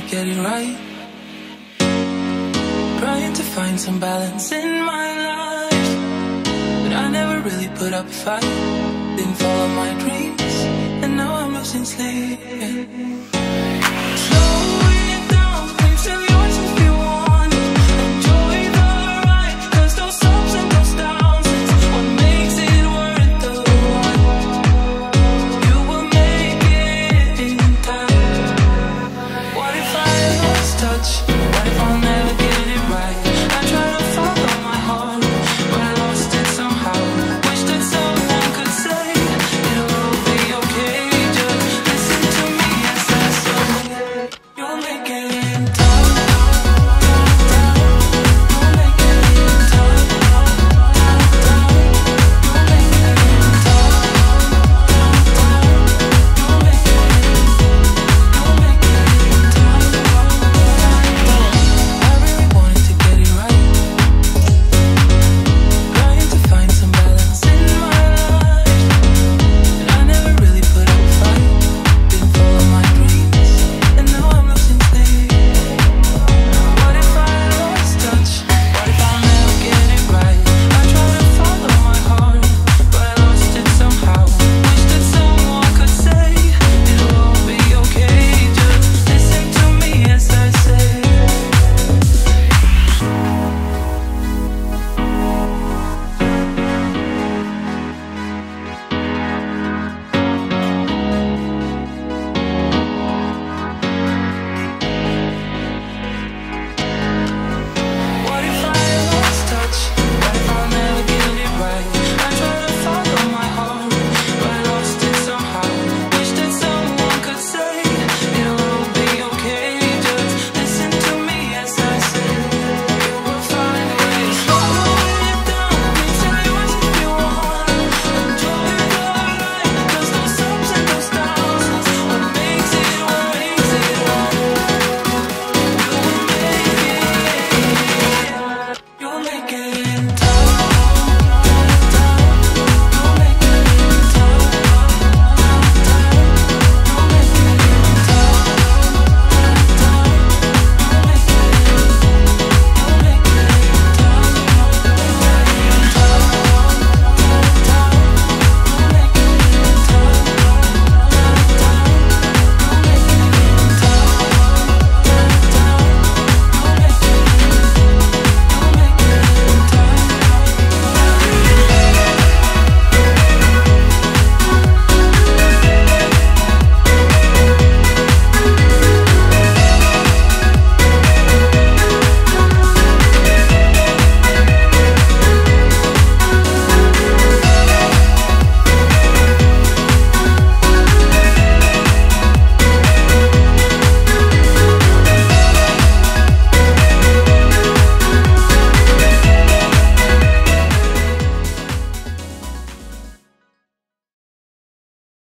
to get it right. Trying to find some balance in my life. But I never really put up a fight. Didn't fall